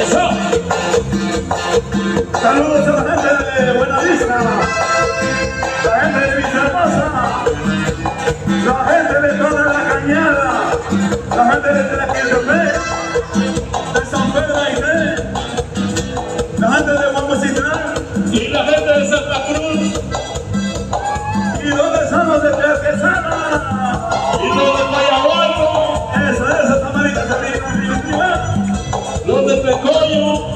¡Eso! Saludos a la gente de Buenavista, la gente de Villahermosa, la gente de toda la cañada, la gente de Tlaquiltepec. Los de Pecoyo.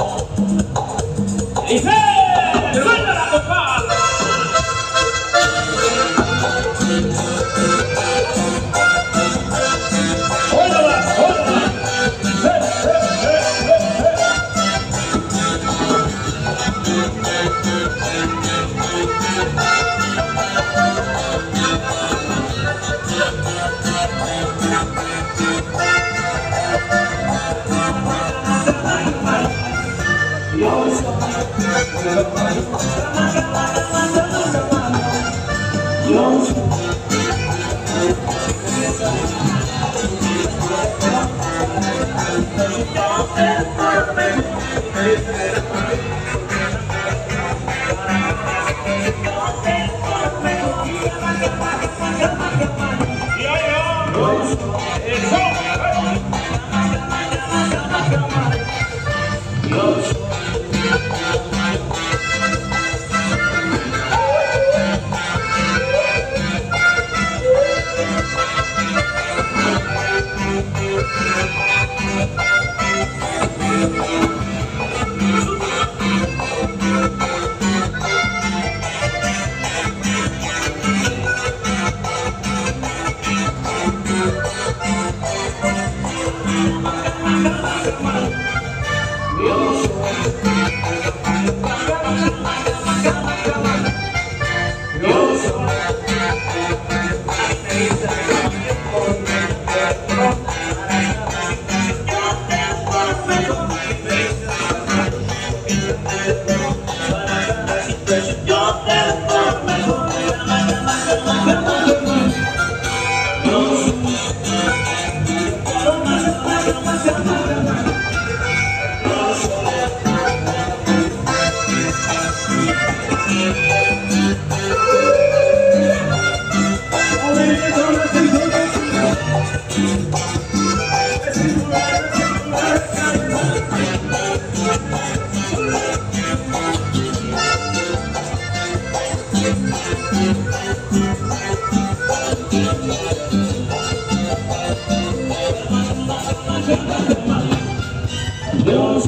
Y ahí Thank Dios.